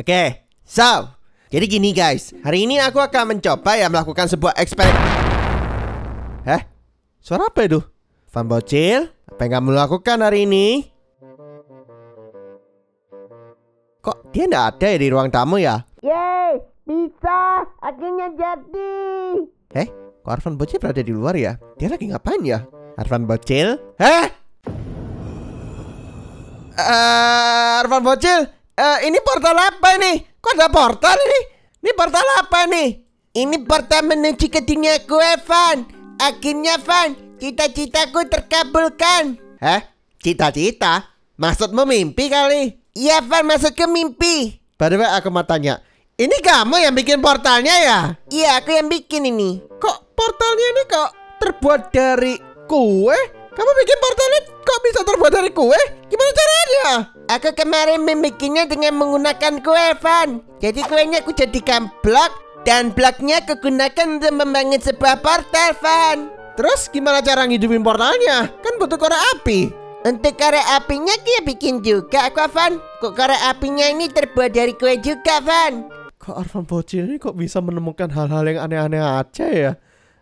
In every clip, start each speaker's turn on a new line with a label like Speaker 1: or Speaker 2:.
Speaker 1: Oke, so jadi gini guys, hari ini aku akan mencoba ya melakukan sebuah eksperimen. Eh, suara apa itu? Van Bocil, apa yang kamu lakukan hari ini? Kok dia nggak ada ya di ruang tamu ya?
Speaker 2: Yeay, bisa, akhirnya jadi.
Speaker 1: Eh, kok Arvan Bocil berada di luar ya? Dia lagi ngapain ya? Arvan Bocil? Eh? Uh, Arvan Bocil, uh, ini portal apa ini? Kok ada portal ini? Ini portal apa nih?
Speaker 2: Ini portal menuju ke dunia gue, Van. Akhirnya, Van, cita-citaku terkabulkan.
Speaker 1: Hah? Cita-cita? Maksudmu mimpi kali?
Speaker 2: Iya, Van, masuk ke mimpi.
Speaker 1: Way, aku mau tanya. Ini kamu yang bikin portalnya ya?
Speaker 2: Iya, aku yang bikin ini.
Speaker 1: Kok portalnya ini kok terbuat dari kue? Kamu bikin portalnya kok bisa terbuat dari kue? Gimana caranya?
Speaker 2: Aku kemarin membikinnya dengan menggunakan kue, Van. Jadi kuenya aku jadikan blok dan bloknya aku gunakan untuk membangun sebuah portal, Van.
Speaker 1: Terus gimana cara ngidupin portalnya? Kan butuh korek api.
Speaker 2: Untuk korek apinya kita bikin juga, aku, Van. Kok korek apinya ini terbuat dari kue juga, Van.
Speaker 1: Kok Arvan Bocil ini kok bisa menemukan hal-hal yang aneh-aneh aja ya?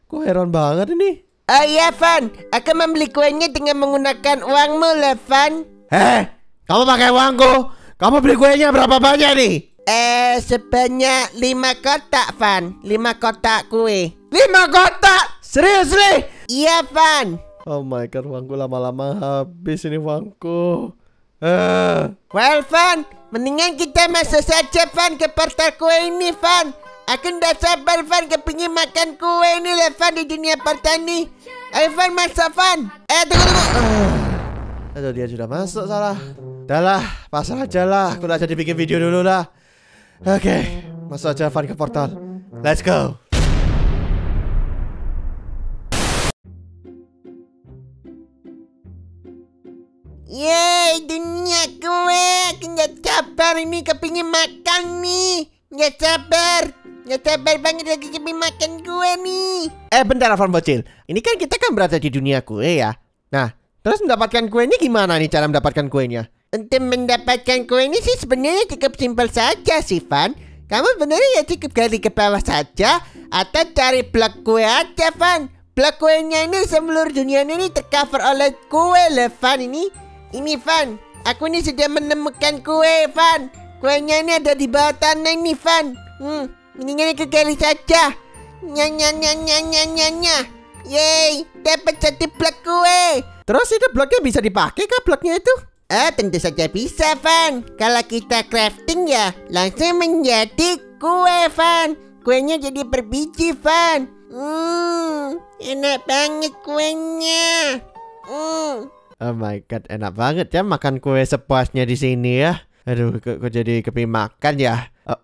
Speaker 1: Kok heran banget ini.
Speaker 2: Oh iya, Van. Aku membeli kuenya dengan menggunakan uangmu lah, Van.
Speaker 1: Eh, kamu pakai uangku? Kamu beli kuenya berapa banyak nih?
Speaker 2: Eh, sebanyak lima kotak, Van. Lima kotak kue.
Speaker 1: Lima kotak? Serius nih?
Speaker 2: Iya, Van.
Speaker 1: Oh my god, uangku lama-lama habis ini uangku. Eh.
Speaker 2: Well, Van, mendingan kita masuk saja, Van, ke portal kue ini, Van. Aku ndak sabar, Van, kepingin makan kue ini lah, di dunia portal ini. Ayo, Van, masuk, Van. Eh, tunggu, tunggu.
Speaker 1: Uh. Aduh, dia sudah masuk, salah. Udah lah, pasrah aja lah. Aku jadi bikin video dulu lah. Oke, okay, masuk aja Van ke portal. Let's go.
Speaker 2: Yeay, dunia kue. Aku nggak sabar ini kepingin makan nih. Nggak sabar. Nggak sabar banget lagi kepingin makan kue nih.
Speaker 1: Eh, bentar, Van Bocil. Ini kan kita kan berada di dunia kue ya. Nah, terus mendapatkan kue ini gimana nih cara mendapatkan kuenya?
Speaker 2: Untuk mendapatkan kue ini sih sebenarnya cukup simpel saja sih, Van. Kamu benernya ya cukup gali ke bawah saja atau cari blok kue aja, Van. Blok kuenya ini seluruh dunia ini tercover oleh kue, lah, Van. Ini, ini, Van. Aku ini sudah menemukan kue, Van. Kuenya ini ada di bawah tanah ini, Van. Hmm, mendingan aku gali saja. Nya, nya, nya, nya, nya, nya, nya. Yeay, dapat satu blok kue.
Speaker 1: Terus itu bloknya bisa dipakai kah bloknya itu?
Speaker 2: Ah, tentu saja bisa, Van. Kalau kita crafting ya, langsung menjadi kue, Van. Kuenya jadi berbiji, Van. Hmm, enak banget kuenya. Hmm.
Speaker 1: Oh my god, enak banget ya makan kue sepuasnya di sini ya. Aduh, kok, kok jadi kepingin makan ya? Oh.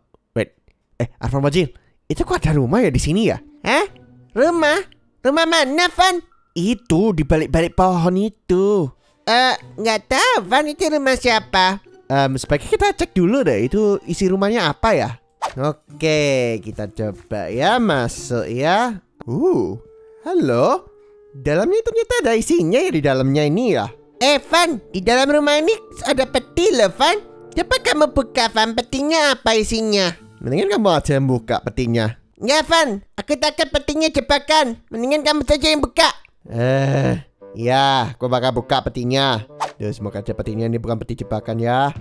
Speaker 1: Eh, Arfan Bajil, itu kok ada rumah ya di sini ya?
Speaker 2: Hah? Rumah? Rumah mana, Van?
Speaker 1: Itu di balik-balik pohon itu.
Speaker 2: Eh, uh, nggak tahu, Van. Itu rumah siapa?
Speaker 1: Um, sebaiknya kita cek dulu deh. Itu isi rumahnya apa ya? Oke, kita coba ya masuk ya. Uh, halo. Dalamnya ternyata ada isinya ya di dalamnya ini ya.
Speaker 2: Eh, Van, di dalam rumah ini ada peti loh, Van. Coba kamu buka, Van. Petinya apa isinya?
Speaker 1: Mendingan kamu aja yang buka petinya.
Speaker 2: Ya, Van. Aku takut petinya jebakan. Mendingan kamu saja yang buka.
Speaker 1: Eh, ya, aku bakal buka petinya. Duh, semoga aja petinya ini bukan peti jebakan ya.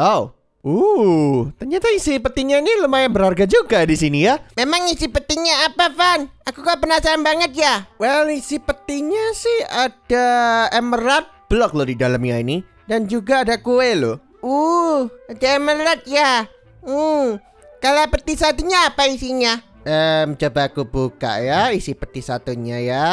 Speaker 1: Oh, uh, ternyata isi petinya ini lumayan berharga juga di sini ya.
Speaker 2: Memang isi petinya apa, Van? Aku kok penasaran banget ya.
Speaker 1: Well, isi petinya sih ada emerald block loh di dalamnya ini. Dan juga ada kue loh.
Speaker 2: Uh, ada emerald ya. Hmm, kalau peti satunya apa isinya?
Speaker 1: Um, coba aku buka ya isi peti satunya ya.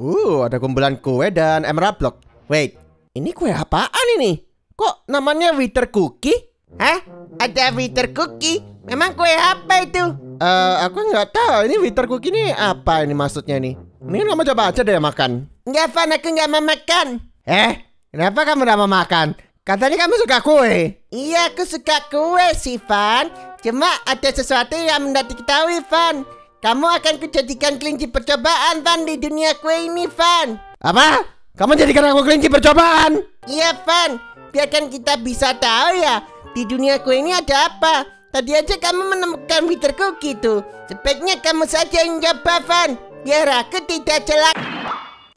Speaker 1: Uh, ada kumpulan kue dan emerald block. Wait, ini kue apaan ini? Kok namanya Wither Cookie?
Speaker 2: Hah? Ada Wither Cookie? Memang kue apa itu?
Speaker 1: Eh, uh, aku nggak tahu. Ini Wither Cookie ini apa ini maksudnya nih? Ini kamu coba aja deh makan.
Speaker 2: Nggak, Van. Aku nggak mau makan.
Speaker 1: Eh, kenapa kamu nggak mau makan? Katanya kamu suka kue.
Speaker 2: Iya, aku suka kue sih, Van. Cuma ada sesuatu yang tidak diketahui, Van. Kamu akan kujadikan kelinci percobaan, Van, di dunia kue ini, Van.
Speaker 1: Apa? Kamu jadikan aku kelinci percobaan?
Speaker 2: Iya, Van. Biarkan kita bisa tahu ya Di dunia kue ini ada apa? Tadi aja kamu menemukan Cookie tuh. Sebaiknya kamu saja yang coba, Van. Biar aku tidak celak.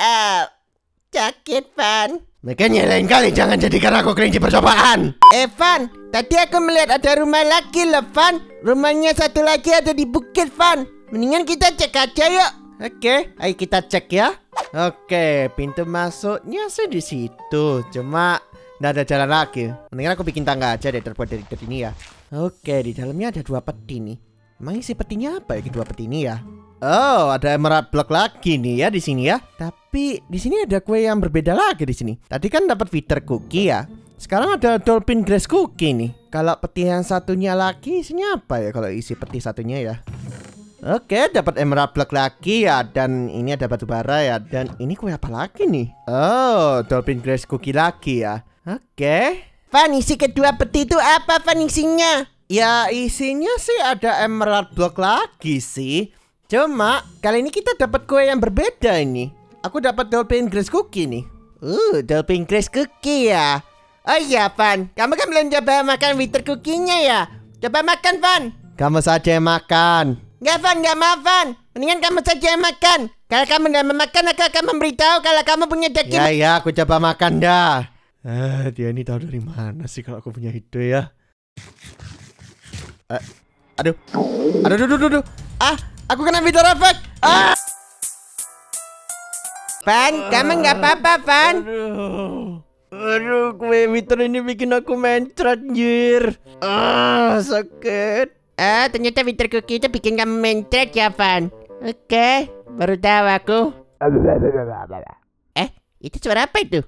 Speaker 2: Ah, sakit, Van.
Speaker 1: Makanya lain kali jangan jadikan aku kelinci percobaan.
Speaker 2: Evan, tadi aku melihat ada rumah lagi loh, Van. Rumahnya satu lagi ada di bukit, Van. Mendingan kita cek aja yuk.
Speaker 1: Oke, ayo kita cek ya. Oke, pintu masuknya sih di situ. Cuma nggak ada jalan lagi. Mendingan aku bikin tangga aja deh terbuat dari ini ya. Oke, di dalamnya ada dua peti nih. Emang isi petinya apa ya kedua peti ini ya? Oh, ada emerald block lagi nih ya di sini ya. Tapi di sini ada kue yang berbeda lagi di sini. Tadi kan dapat Peter cookie ya. Sekarang ada dolphin grass cookie nih. Kalau peti yang satunya lagi isinya apa ya kalau isi peti satunya ya? Oke, dapat emerald block lagi ya dan ini ada batu bara ya dan ini kue apa lagi nih? Oh, dolphin grass cookie lagi ya. Oke.
Speaker 2: Van, isi kedua peti itu apa, Van, isinya?
Speaker 1: Ya isinya sih ada emerald block lagi sih. Cuma kali ini kita dapat kue yang berbeda ini. Aku dapat dolphin grass cookie nih.
Speaker 2: Uh, dolphin grass cookie ya. Oh iya, Van. Kamu kan belum coba makan winter cookie-nya ya? Coba makan, Van.
Speaker 1: Kamu saja yang makan.
Speaker 2: Nggak, Van. Nggak mau, Van. Mendingan kamu saja yang makan. Kalau kamu nggak memakan, aku akan memberitahu kalau kamu punya daging.
Speaker 1: Ya ya, aku coba makan dah. Eh, dia ini tahu dari mana sih kalau aku punya ide ya? Eh, aduh. Aduh, aduh, aduh, aduh. Ah, aku kena video efek. Ah.
Speaker 2: Van, kamu nggak apa-apa, Van.
Speaker 1: Aduh. Aduh, kue meter ini bikin aku mencret, jir. Ah, sakit.
Speaker 2: Ah, ternyata winter cookie itu bikin kamu mencret ya, Van. Oke, baru tahu aku. Eh, itu suara apa itu?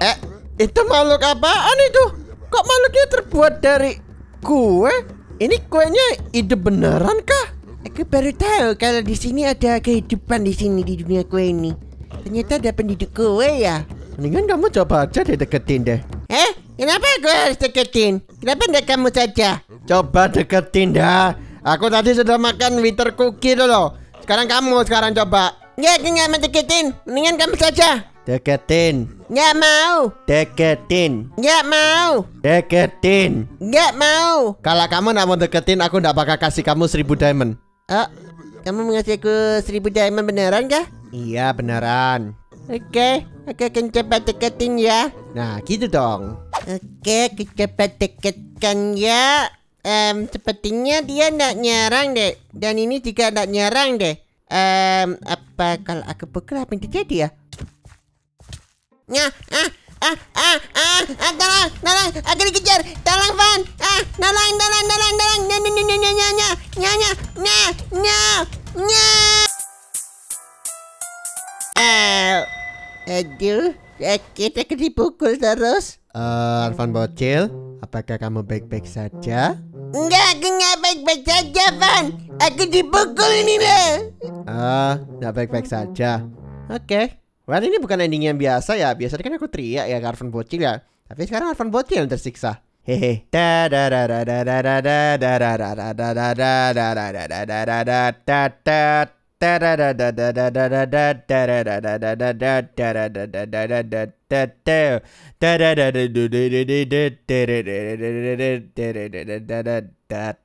Speaker 1: Eh, itu makhluk apaan itu? Kok makhluknya terbuat dari kue? Ini kuenya ide beneran kah?
Speaker 2: Aku baru tahu kalau di sini ada kehidupan di sini di dunia kue ini. Ternyata ada penduduk kue ya.
Speaker 1: Mendingan kamu coba aja deh deketin deh.
Speaker 2: Eh, kenapa aku harus deketin? Kenapa tidak kamu saja?
Speaker 1: Coba deketin dah. Aku tadi sudah makan winter cookie dulu. Sekarang kamu sekarang coba.
Speaker 2: Ya, aku nggak mau deketin. Mendingan kamu saja.
Speaker 1: Deketin.
Speaker 2: Nggak mau.
Speaker 1: Deketin.
Speaker 2: Nggak mau.
Speaker 1: Deketin.
Speaker 2: Nggak mau.
Speaker 1: Kalau kamu nggak mau deketin, aku nggak bakal kasih kamu seribu diamond.
Speaker 2: Oh, kamu mengasih aku seribu diamond beneran kah?
Speaker 1: Iya beneran.
Speaker 2: Oke, aku akan coba deketin ya.
Speaker 1: Nah gitu dong.
Speaker 2: Oke, aku coba deketkan ya. Em, sepertinya dia nggak nyerang deh. Dan ini juga nggak nyerang deh. Em, apa kalau aku pukul apa yang terjadi ya? Nah, ah, ah, ah, ah, tolong, tolong, aku dikejar, tolong Van, ah, tolong, tolong, tolong, tolong, nya, nya, nya, nya, nya, nya, nya, nya, nya, nya, nya. Ah, aduh, sakit, aku dipukul terus.
Speaker 1: Eh, Arfan Bocil, apakah kamu baik-baik saja?
Speaker 2: Enggak, aku nggak baik-baik saja, Van. Aku dipukul ini lah.
Speaker 1: Ah, nggak baik-baik saja. Oke. Well, ini bukan ending yang biasa ya. Biasanya kan aku teriak ya ke Arfan Bocil ya. Tapi sekarang Arfan Bocil yang tersiksa. Hehe. Da that